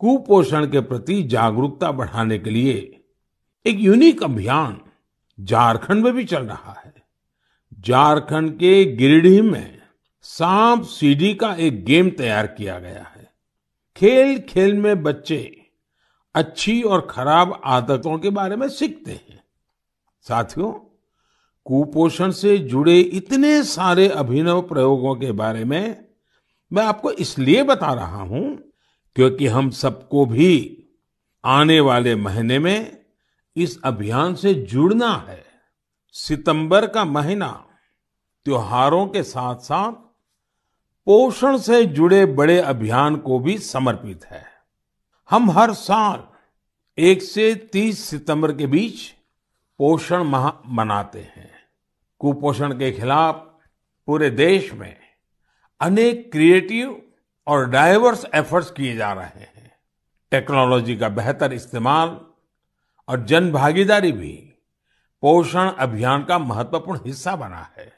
कुपोषण के प्रति जागरूकता बढ़ाने के लिए एक यूनिक अभियान झारखंड में भी चल रहा है। झारखंड के गिरिडीह में सांप सीढ़ी का एक गेम तैयार किया गया है। खेल खेल में बच्चे अच्छी और खराब आदतों के बारे में सीखते हैं। साथियों, कुपोषण से जुड़े इतने सारे अभिनव प्रयोगों के बारे में मैं आपको इसलिए बता रहा हूँ क्योंकि हम सबको भी आने वाले महीने में इस अभियान से जुड़ना है। सितंबर का महीना त्योहारों के साथ साथ पोषण से जुड़े बड़े अभियान को भी समर्पित है। हम हर साल 1 से 30 सितंबर के बीच पोषण माह मनाते हैं। कुपोषण के खिलाफ पूरे देश में अनेक क्रिएटिव और डाइवर्स एफर्ट्स किए जा रहे हैं। टेक्नोलॉजी का बेहतर इस्तेमाल और जन भागीदारी भी पोषण अभियान का महत्वपूर्ण हिस्सा बना है।